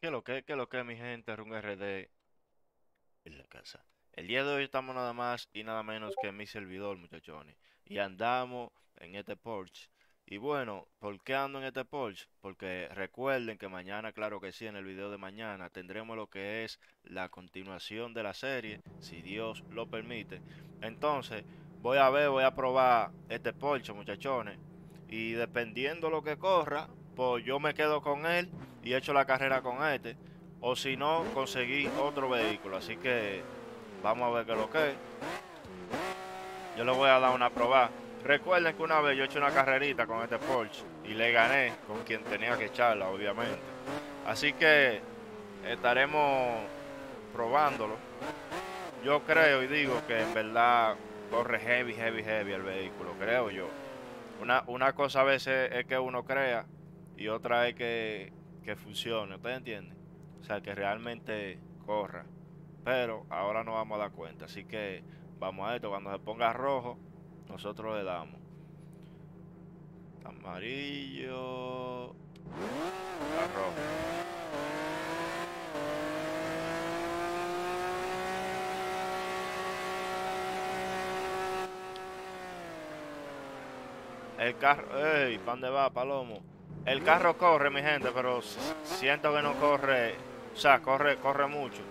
¿Qué lo que, qué lo que, mi gente? Run RD en la casa. El día de hoy estamos nada más y nada menos que en mi servidor, muchachones. Y andamos en este Porsche. Y bueno, ¿por qué ando en este Porsche? Porque recuerden que mañana, claro que sí, en el video de mañana tendremos lo que es la continuación de la serie, si Dios lo permite. Entonces, voy a ver, voy a probar este Porsche, muchachones. Y dependiendo lo que corra, pues yo me quedo con él y echo la carrera con este. O si no, conseguí otro vehículo. Así que vamos a ver qué lo que es. Yo le voy a dar una probada. Recuerden que una vez yo hecho una carrerita con este Porsche y le gané con quien tenía que echarla, obviamente. Así que estaremos probándolo. Yo creo y digo que en verdad corre heavy, heavy, heavy el vehículo, creo yo. Una, una cosa a veces es que uno crea y otra es que, que funcione, ¿ustedes entienden? O sea, que realmente corra. Pero ahora no vamos a dar cuenta, así que vamos a esto, cuando se ponga rojo, nosotros le damos. Amarillo. Rojo. El carro, ey, ¿para dónde va, Palomo? El carro corre, mi gente, pero siento que no corre, o sea, corre, corre mucho.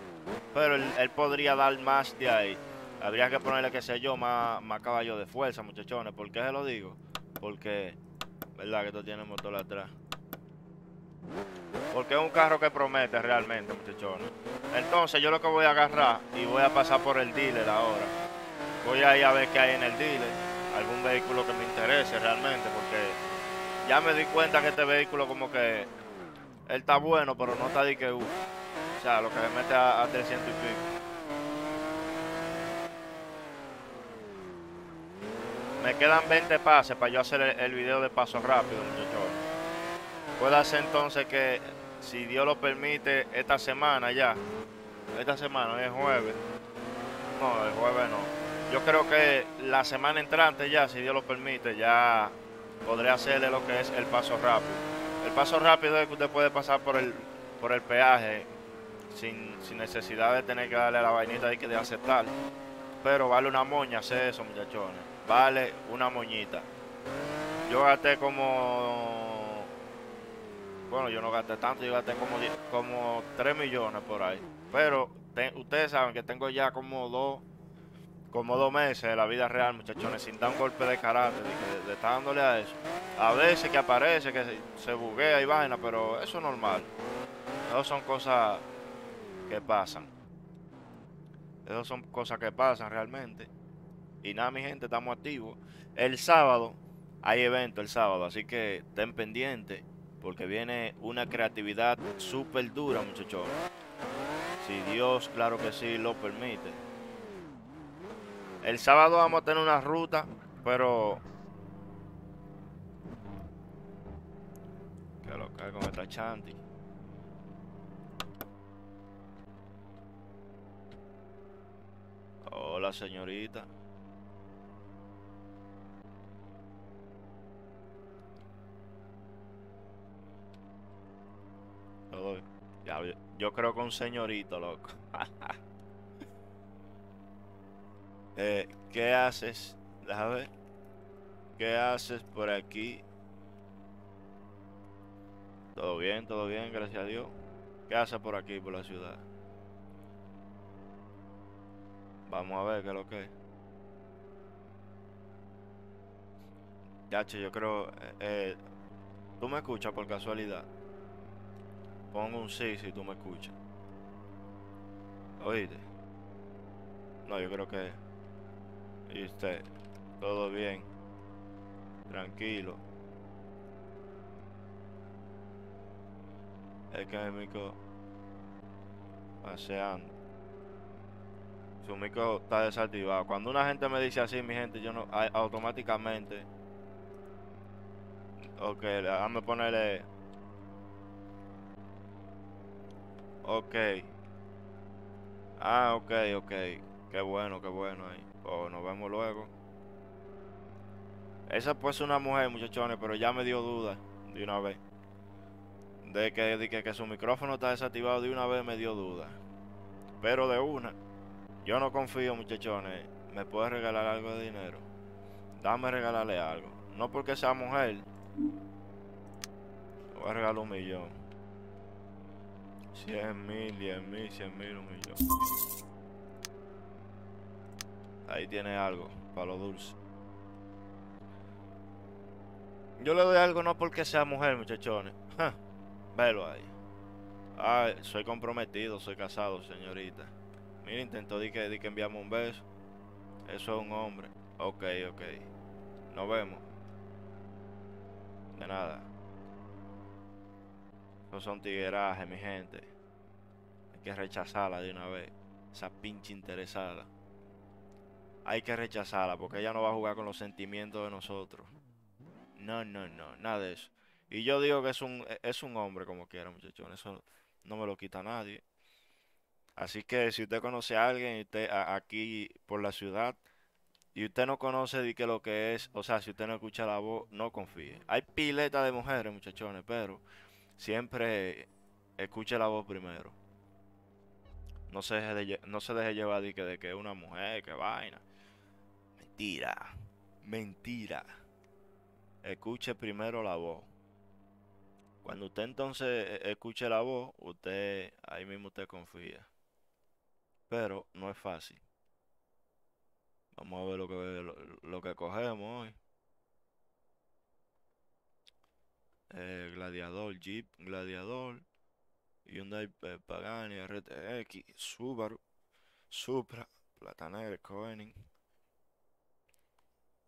Pero él, podría dar más de ahí. Habría que ponerle, qué sé yo, más, más caballo de fuerza, muchachones. ¿Por qué se lo digo? Porque, verdad que esto tiene motor atrás. Porque es un carro que promete realmente, muchachones. Entonces yo lo que voy a agarrar y voy a pasar por el dealer ahora. Voy a ir a ver qué hay en el dealer. Algún vehículo que me interese realmente, porque ya me di cuenta que este vehículo como que él está bueno, pero no está de que uh, O sea, lo que me mete a, a 300 y pico. Me quedan 20 pases para yo hacer el, video de paso rápido, muchachos. Puede ser entonces que, si Dios lo permite, esta semana ya. Esta semana, hoy es jueves. No, el jueves no. Yo creo que la semana entrante ya, si Dios lo permite, ya podré hacerle lo que es el paso rápido. El paso rápido es que usted puede pasar por el, por el peaje sin, sin necesidad de tener que darle a la vainita y que de aceptar. Pero vale una moña hacer eso, muchachones. Vale una moñita. Yo gasté como... Bueno, yo no gasté tanto, yo gasté como, como 3 millones por ahí. Pero te- ustedes saben que tengo ya como dos como dos meses de la vida real, muchachones, sin dar un golpe de carácter, de, estar dándole a eso. A veces que aparece, que se, buguea y vaina, pero eso es normal. Eso son cosas que pasan. Eso son cosas que pasan realmente. Y nada, mi gente, estamos activos. El sábado hay evento el sábado, así que estén pendientes porque viene una creatividad súper dura, muchachos. Si Dios, claro que sí, lo permite. El sábado vamos a tener una ruta, pero... Que lo con esta chanti. Hola, señorita. Yo creo que un señorito, loco. Eh, ¿qué haces? Déjame ver. ¿Qué haces por aquí? Todo bien, todo bien, gracias a Dios. ¿Qué haces por aquí, por la ciudad? Vamos a ver qué es lo que es. Ya, che, yo creo... eh, eh, ¿Tú me escuchas por casualidad? Pongo un sí si tú me escuchas. ¿Oíste? No, yo creo que... ¿Y usted? ¿Todo bien? Tranquilo. Es que mi mico paseando. Su mico está desactivado. Cuando una gente me dice así, mi gente, yo no automáticamente. Ok, déjame ponerle. Ok. Ah, ok, ok. Qué bueno, qué bueno ahí. Oh, nos vemos luego. Esa puede ser una mujer, muchachones, pero ya me dio duda de una vez. de que, de que, que su micrófono está desactivado de una vez me dio duda. Pero de una, yo no confío, muchachones. ¿Me puedes regalar algo de dinero? Dame regalarle algo. No porque sea mujer. Voy a regalar un millón. 100 mil, 10 mil, 100 mil, un millón. Ahí tiene algo para lo dulce. Yo le doy algo no porque sea mujer, muchachones. Velo ahí. Ah, soy comprometido, soy casado, señorita. Mira, intentó di que, di que enviamos un beso. Eso es un hombre. Ok, ok. Nos vemos. De nada. Esos son tiguerajes, mi gente. Hay que rechazarla de una vez. Esa pinche interesada. Hay que rechazarla porque ella no va a jugar con los sentimientos de nosotros. No, no, no, nada de eso. Y yo digo que es un, es un hombre como quiera, muchachos. Eso no me lo quita nadie. Así que si usted conoce a alguien usted, aquí por la ciudad y usted no conoce de qué lo que es, o sea, si usted no escucha la voz, no confíe. Hay pileta de mujeres, muchachones, pero siempre escuche la voz primero. No se deje, de, no se deje llevar que, de que es una mujer, que vaina. Mentira, mentira. Escuche primero la voz. Cuando usted entonces e, escuche la voz, usted ahí mismo usted confía. Pero no es fácil. Vamos a ver lo que lo, que cogemos hoy. Eh, gladiador, Jeep, Gladiador, Hyundai eh, Pagani, RTX, Subaru, Supra, Plataner, Koenig.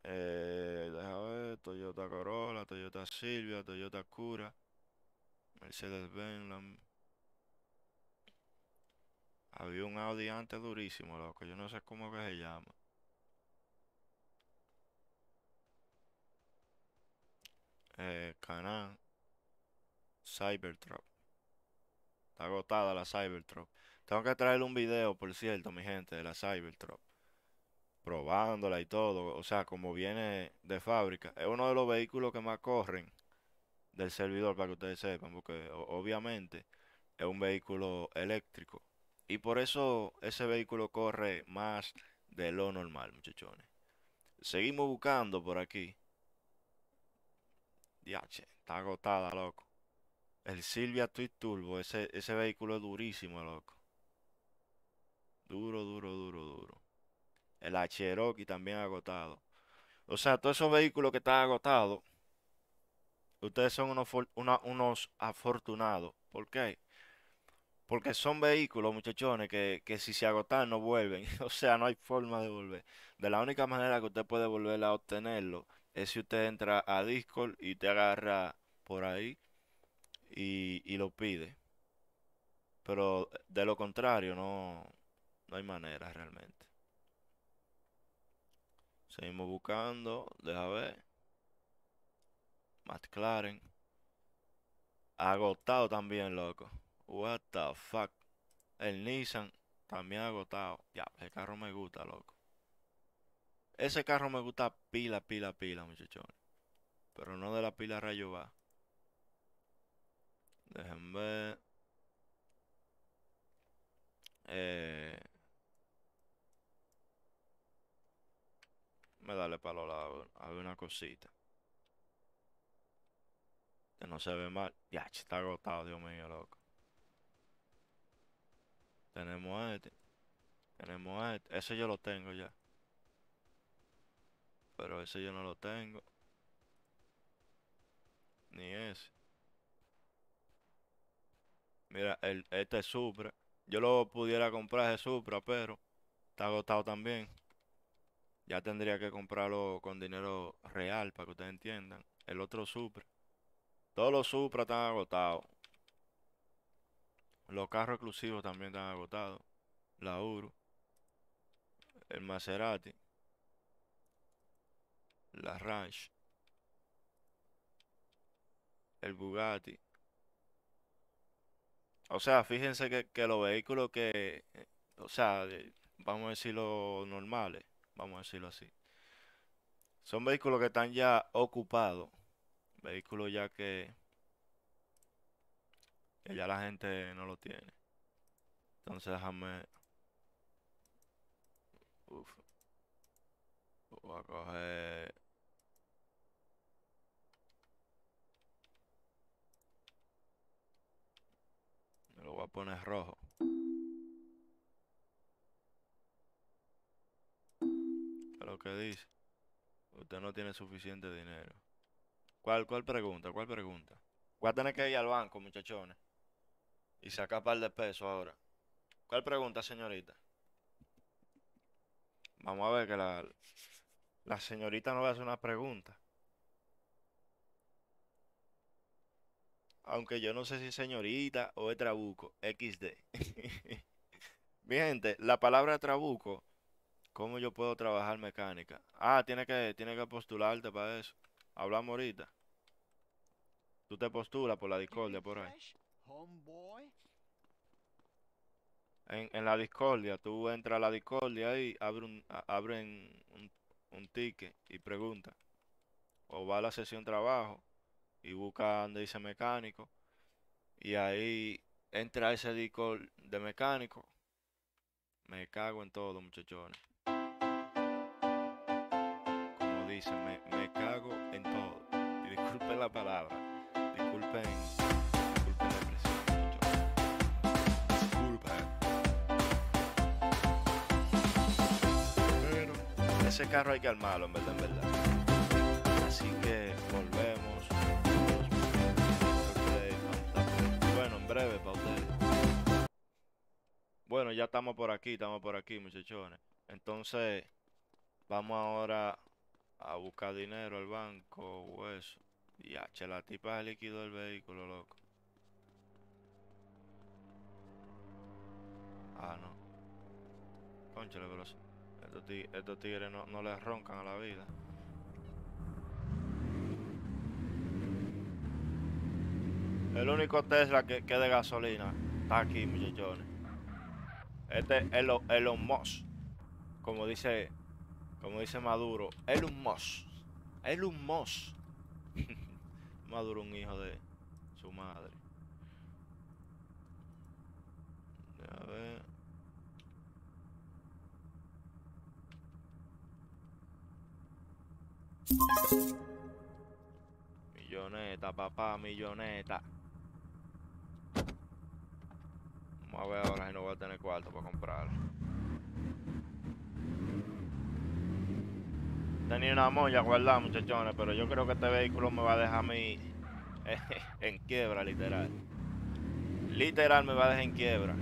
Eh, deja ver, Toyota Corolla, Toyota Silvia, Toyota Cura. Mercedes-Benz. Había un Audi antes durísimo, loco. Yo no sé cómo que se llama. Eh, Canan. Cybertruck. Está agotada la Cybertruck. Tengo que traerle un video, por cierto, mi gente, de la Cybertruck. Probándola y todo. O sea, como viene de fábrica. Es uno de los vehículos que más corren del servidor para que ustedes sepan, porque obviamente es un vehículo eléctrico y por eso ese vehículo corre más de lo normal, muchachones. Seguimos buscando por aquí. Diache, está agotada, loco. El Silvia Twin Turbo, ese, ese vehículo es durísimo, loco. Duro, duro, duro, duro. El Cherokee también agotado. O sea, todos esos vehículos que están agotados ustedes son unos, unos afortunados. ¿Por qué? Porque son vehículos, muchachones, que, que si se agotan no vuelven. o sea, no hay forma de volver. De la única manera que usted puede volver a obtenerlo es si usted entra a Discord y te agarra por ahí y, y lo pide. Pero de lo contrario, no, no hay manera realmente. Seguimos buscando, deja ver. McLaren. Agotado también, loco. What the fuck. El Nissan también agotado. Ya, ese carro me gusta, loco. Ese carro me gusta pila, pila, pila, muchachones. Pero no de la pila rayo va. Déjenme ver. Eh, me dale para los lados. A ver una cosita. Que no se ve mal. Ya, está agotado, Dios mío, loco. Tenemos este. Tenemos este. Ese yo lo tengo ya. Pero ese yo no lo tengo. Ni ese. Mira, el, este es Supra. Yo lo pudiera comprar ese Supra, pero está agotado también. Ya tendría que comprarlo con dinero real para que ustedes entiendan. El otro Supra. Todos los Supra están agotados. Los carros exclusivos también están agotados. La Uru. El Maserati. La Ranch. El Bugatti. O sea, fíjense que, que los vehículos que, o sea, vamos a decirlo normales, vamos a decirlo así. Son vehículos que están ya ocupados vehículos ya que Que ya la gente no lo tiene. Entonces déjame... Uf. Voy a coger... Me lo voy a poner rojo. Que dice? Usted no tiene suficiente dinero. ¿Cuál, cuál pregunta? ¿Cuál pregunta? Voy a tener que ir al banco, muchachones. Y sacar par de pesos ahora. ¿Cuál pregunta, señorita? Vamos a ver que la, la señorita no va a hacer una pregunta. Aunque yo no sé si señorita o es trabuco. XD. Mi gente, la palabra trabuco, ¿cómo yo puedo trabajar mecánica? Ah, tiene que, tiene que postularte para eso. Hablamos ahorita. Tú te postulas por la discordia por ahí. En, en la discordia, tú entras a la discordia y abre un, a- abren un, un ticket y pregunta. O va a la sesión trabajo y busca donde dice mecánico. Y ahí entra ese discord de mecánico. Me cago en todo, muchachones. Dicen, me, cago en todo. Y disculpen la palabra. Disculpen, disculpen la expresión. Disculpen. Ese carro hay que armarlo, en verdad, en verdad. Así que volvemos. Bueno, en breve para. Bueno, ya estamos por aquí, estamos por aquí, muchachones. Entonces, vamos ahora a buscar dinero al banco o eso. Y H, la tipa liquidó el vehículo, loco. Ah, no. Conchale, pero estos, ti- estos tigres no, no les roncan a la vida. El único Tesla que, que de gasolina está aquí, muchachones. Este es Elon, Elon Musk. Como dice, como dice Maduro, Elon Musk. Elon Musk. Maduro un hijo de su madre. A ver. Milloneta, papá, milloneta. Vamos a ver ahora si no voy a tener cuarto para comprarlo. Tenía una molla guardada, muchachones, pero yo creo que este vehículo me va a dejar a mí en quiebra, literal. Literal me va a dejar en quiebra.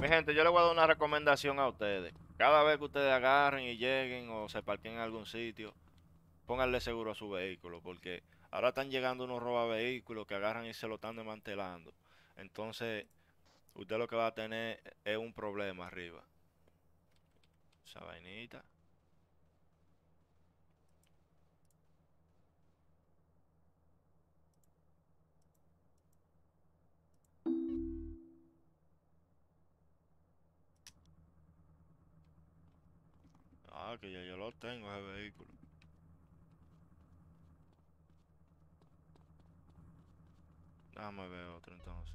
Mi gente, yo le voy a dar una recomendación a ustedes. Cada vez que ustedes agarren y lleguen o se parquen en algún sitio, pónganle seguro a su vehículo, porque ahora están llegando unos roba vehículos que agarran y se lo están desmantelando. Entonces, usted lo que va a tener es un problema arriba. Esa vainita. Ah, que ya yo lo tengo ese vehículo. Déjame ver otro entonces.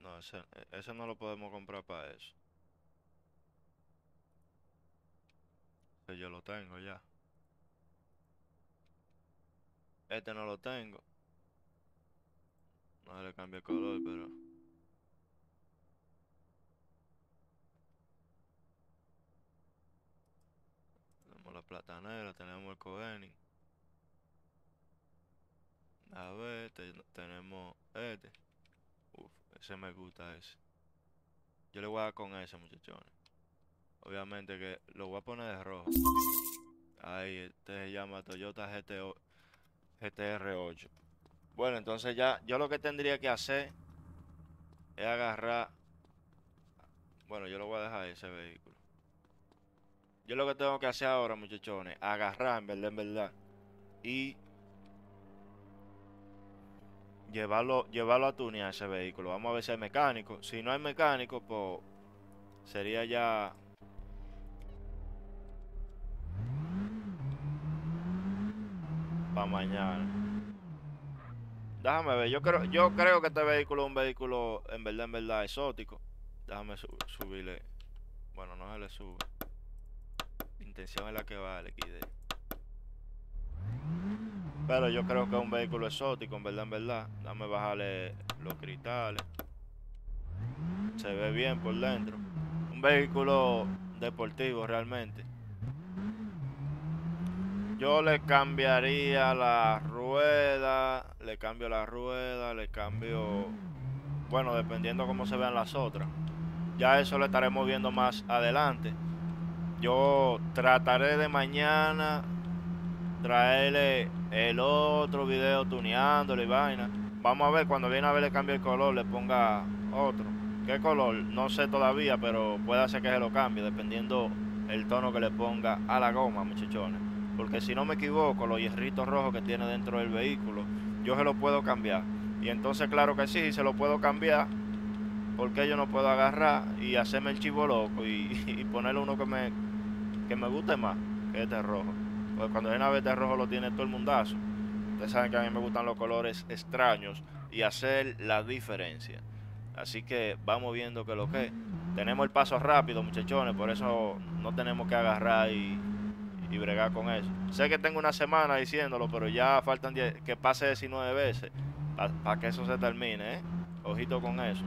No, ese, ese no lo podemos comprar para eso. Que yo lo tengo ya. Este no lo tengo. No le cambia color, pero... Tenemos la tenemos el Koenig. A ver, te- tenemos este. Uf, ese me gusta ese. Yo le voy a dar con ese, muchachones. Obviamente que lo voy a poner de rojo. Ahí, este se llama Toyota GTO, GTR8. Bueno, entonces ya, yo lo que tendría que hacer es agarrar. Bueno, yo lo voy a dejar ese vehículo. Yo lo que tengo que hacer ahora, muchachones, agarrar, en verdad, en verdad. Y llevarlo, llevarlo a tunear ese vehículo. Vamos a ver si hay mecánico. Si no hay mecánico, pues sería ya para mañana. Déjame ver, yo creo, yo creo que este vehículo es un vehículo en verdad, en verdad exótico. Déjame subirle. Bueno, no se le sube. Intención es la que va el XD. Pero yo creo que es un vehículo exótico, en verdad, en verdad. Dame bajarle los cristales. Se ve bien por dentro. Un vehículo deportivo realmente. Yo le cambiaría la rueda, le cambio la rueda, le cambio, bueno, dependiendo cómo se vean las otras. Ya eso lo estaremos viendo más adelante. Yo trataré de mañana traerle el otro video tuneándole y vaina. Vamos a ver, cuando viene a ver le cambie el color, le ponga otro. ¿Qué color? No sé todavía, pero puede hacer que se lo cambie, dependiendo el tono que le ponga a la goma, muchachones. Porque si no me equivoco, los hierritos rojos que tiene dentro del vehículo, yo se lo puedo cambiar. Y entonces, claro que sí, se lo puedo cambiar. Porque yo no puedo agarrar y hacerme el chivo loco y, ponerle uno que me, que me guste más que este rojo. Porque cuando viene a ver este rojo lo tiene todo el mundazo. Ustedes saben que a mí me gustan los colores extraños y hacer la diferencia. Así que vamos viendo que lo que tenemos el paso rápido, muchachones, por eso no tenemos que agarrar y y bregar con eso. Sé que tengo una semana diciéndolo, pero ya faltan que pase 19 veces para que eso se termine, ¿eh? Ojito con eso.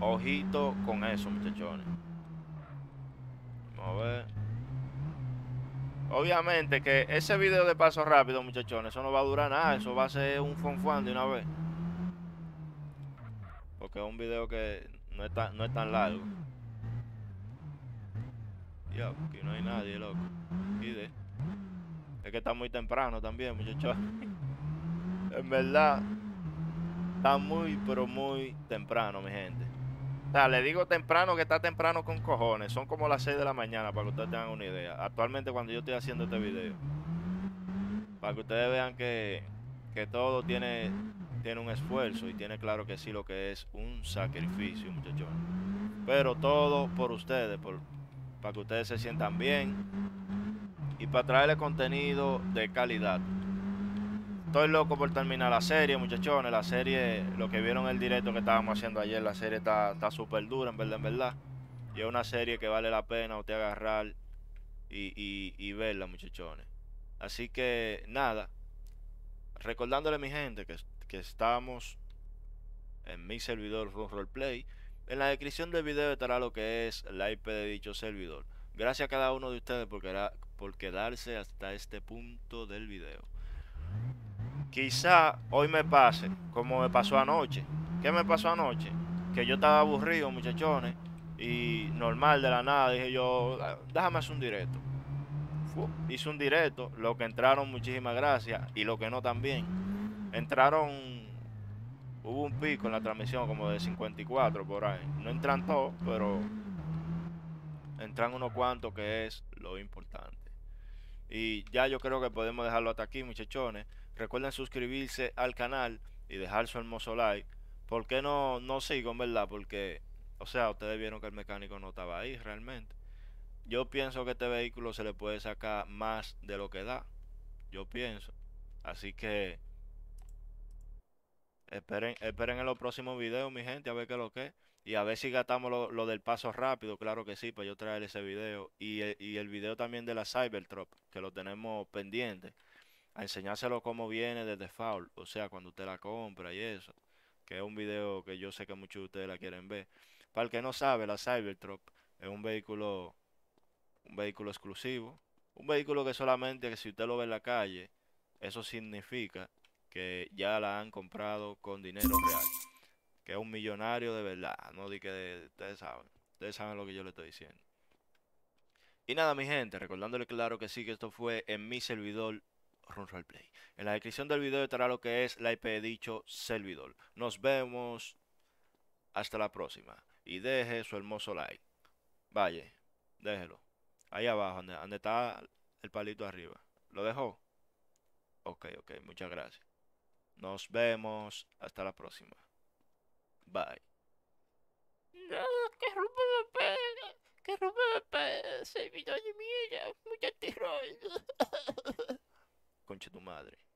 Ojito con eso, muchachones. A ver. Obviamente que ese video de paso rápido, muchachones, eso no va a durar nada. Eso va a ser un fonfuan de una vez. Porque es un video que no no es tan largo. Ya, aquí no hay nadie, loco. Es que está muy temprano también, muchachos. en verdad, está muy, pero muy temprano, mi gente. O sea, le digo temprano que está temprano con cojones. Son como las 6 de la mañana, para que ustedes tengan una idea. Actualmente cuando yo estoy haciendo este video. Para que ustedes vean que, que todo tiene, tiene un esfuerzo y tiene claro que sí lo que es un sacrificio, muchachos. Pero todo por ustedes, por, para que ustedes se sientan bien y para traerle contenido de calidad. Estoy loco por terminar la serie, muchachones. La serie, lo que vieron el directo que estábamos haciendo ayer, la serie está súper dura, en verdad, en verdad. Y es una serie que vale la pena usted agarrar y, verla, muchachones. Así que, nada. Recordándole a mi gente que, estamos en mi servidor Roleplay. En la descripción del video estará lo que es la IP de dicho servidor. Gracias a cada uno de ustedes por, por quedarse hasta este punto del video. Quizá hoy me pase como me pasó anoche. ¿Qué me pasó anoche? Que yo estaba aburrido, muchachones. Y normal de la nada, dije yo, ah, déjame hacer un directo. hice un directo, lo que entraron, muchísimas gracias. Y lo que no también. Entraron hubo un pico en la transmisión como de 54 por ahí. No entran todos, pero entran unos cuantos que es lo importante. Y ya yo creo que podemos dejarlo hasta aquí, muchachones. Recuerden suscribirse al canal y dejar su hermoso like. ¿Por qué no, no sigo, en verdad? Porque, o sea, ustedes vieron que el mecánico no estaba ahí realmente. Yo pienso que este vehículo se le puede sacar más de lo que da. Yo pienso. Así que Esperen, esperen en los próximos videos, mi gente, a ver qué es lo que es. Y a ver si gastamos lo, del paso rápido, claro que sí, para yo traer ese video. Y, y el video también de la Cybertruck, que lo tenemos pendiente. A enseñárselo cómo viene desde default, o sea, cuando usted la compra y eso. Que es un video que yo sé que muchos de ustedes la quieren ver. Para el que no sabe, la Cybertruck es un vehículo, un vehículo exclusivo. Un vehículo que solamente que si usted lo ve en la calle, eso significa que ya la han comprado con dinero real. Que es un millonario de verdad. No di que ustedes saben. Ustedes saben lo que yo le estoy diciendo. Y nada, mi gente, recordándole claro que sí, que esto fue en mi servidor Run Play. En la descripción del video estará lo que es la IP de dicho servidor. Nos vemos hasta la próxima. Y deje su hermoso like. Vaya, déjelo. Ahí abajo, donde, está el palito arriba. ¿Lo dejó? Ok, ok, muchas gracias. Nos vemos. Hasta la próxima. Bye. No, que Rubén me pega. Que Rubén me pega. Terror. continuare